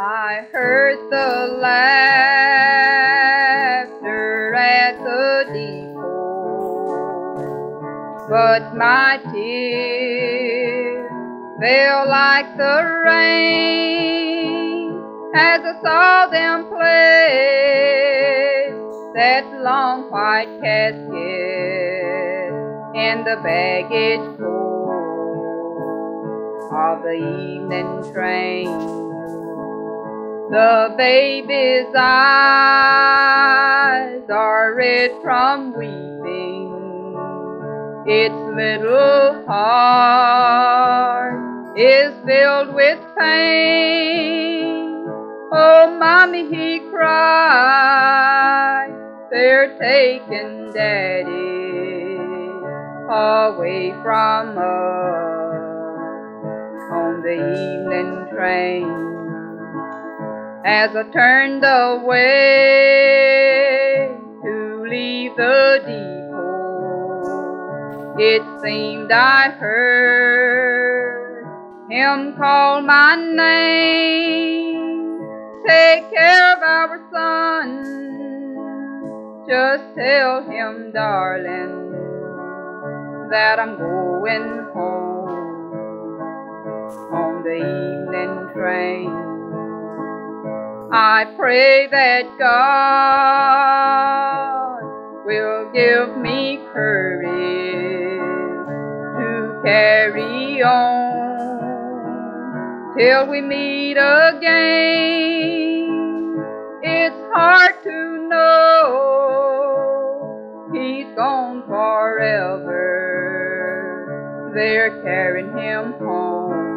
I heard the laughter at the depot, but my tears fell like the rain as I saw them place that long white casket in the baggage hold of the evening train. The baby's eyes are red from weeping. Its little heart is filled with pain. Oh, mommy, he cried, they're taking daddy away from us on the evening train as I turned away to leave the depot. It seemed I heard him call my name. Take care of our son. Just tell him, darling, that I'm going home I pray that God will give me courage to carry on till we meet again. It's hard to know he's gone forever. They're carrying him home.